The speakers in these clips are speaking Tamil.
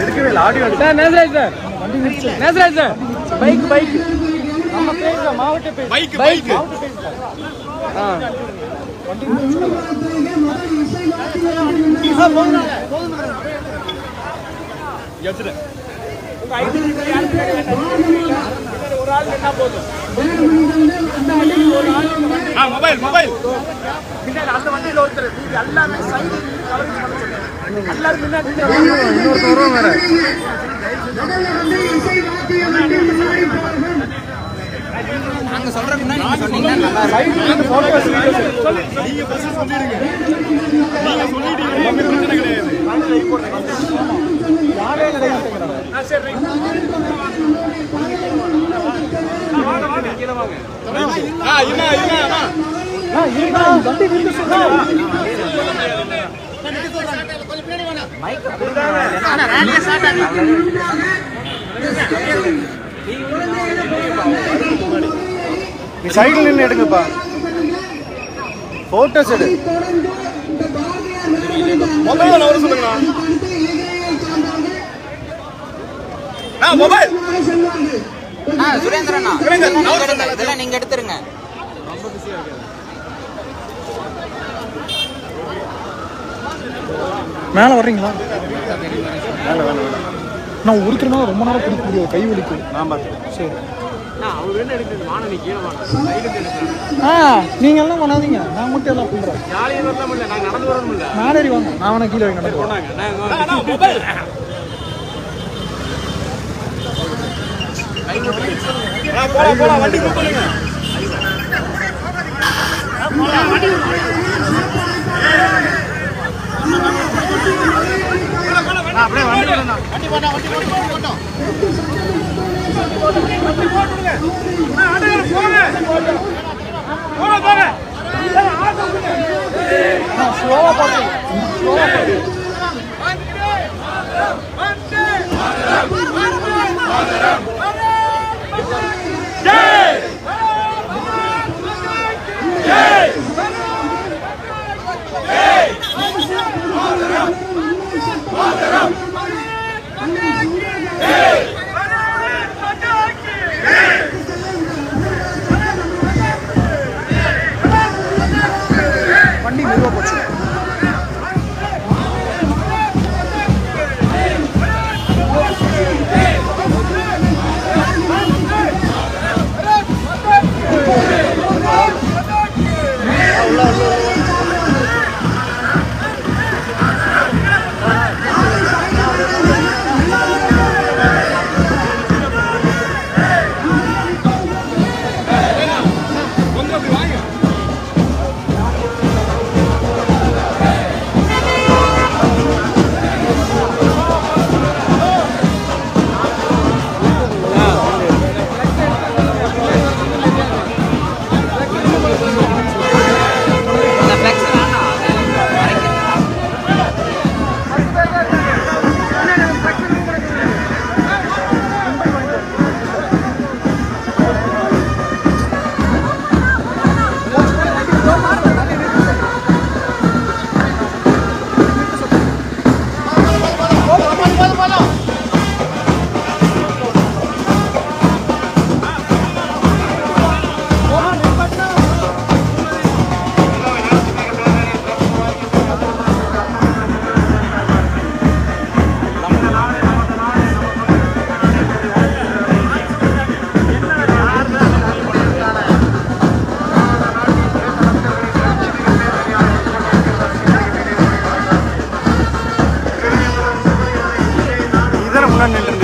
எடுக்கவே இல்லை. Audio sir Nesaraj sir. Nesaraj sir. Bike bike. நம்ம பேர் சார் மாவட்ட பேர் பைக் பைக் பைக். மாவட்ட பேர் சார் ஆ எடுத்துட்டு ஆ மொபைல் மொபைல். வரும் வேற நாங்க சொல்ற முன்னாடி நீங்க சொன்னீங்கன்னா நல்லா இருக்கும் நீங்க ஃபர்ஸ்ட் சொல்லிடுங்க நீங்க சொல்லிட்டீங்க ஒண்ணுமே பிரச்சனை கிடையாது யாரே கிடைக்க மாட்டேங்கிறாங்க ஆ இருக்கா நீ சைடுல நின்று எடுங்கப்பா. போட்டோஸ் எடு. மொபைல் வர சொல்லுங்கண்ணா. மொபைல். சுரேந்திரண்ணா. இதெல்லாம் அவர் நீங்க எடுங்க. சொன்னாங்க. இதெல்லாம் நீங்க மேலே வர்றீங்களா? நான் ஒருத்தர் மேலே ரொம்ப நேரம் பிடிக்க முடியாது கை வலிக்கும் நான் பார்த்தேன் சரி. ஆ நீங்க எல்லாம் பண்ணாதீங்க. நான் மட்டும் எல்லாம் பண்றேன். மேலேறி வாங்க. நான் வேணா கீழே நடந்து போலாம் போலாம் வண்டி புக் பண்ணுங்க அப்படியே வண்டி வண்டி போட்டா வண்டி போட்டு போட்டோம் நான் ஸ்லோவா பார்த்து ஸ்லோவா பார்த்து வண்டி மெதுவாக una en el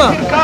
Мама!